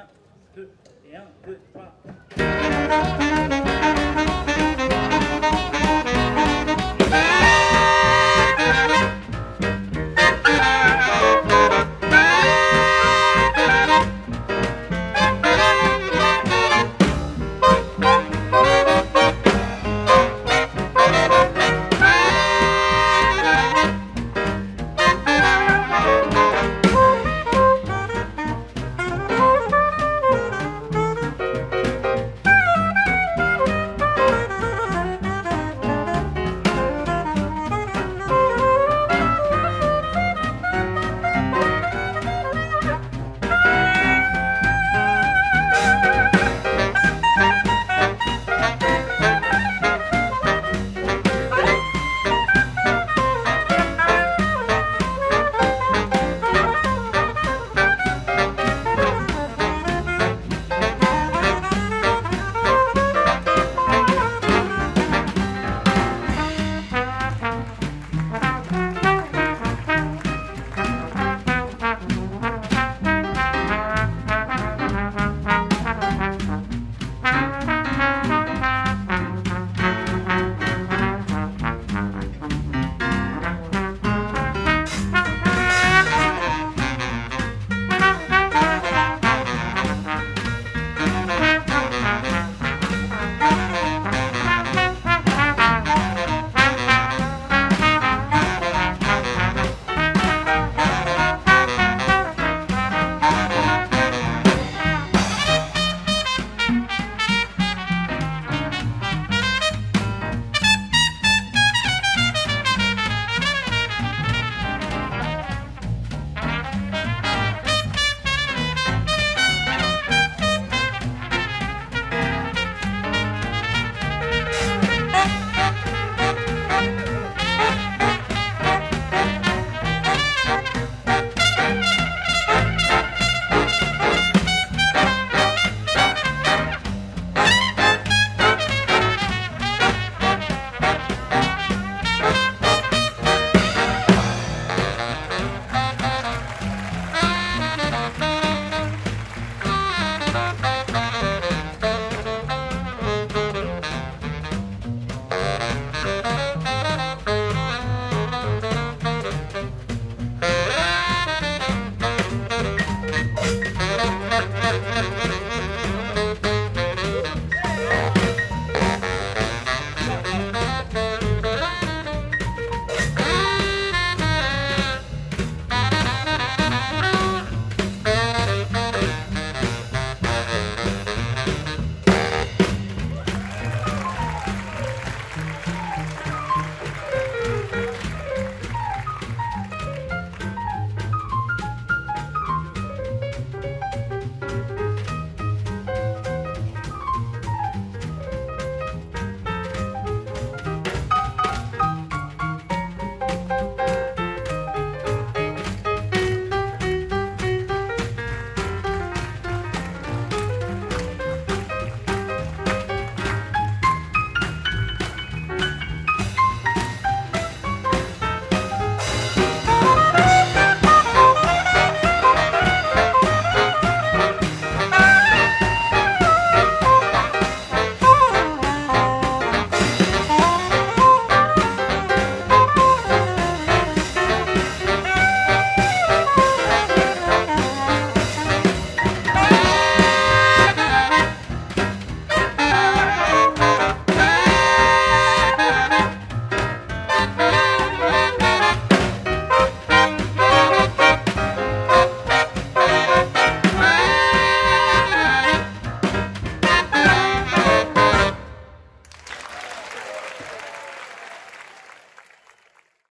1, 2, et 1, 2, 3.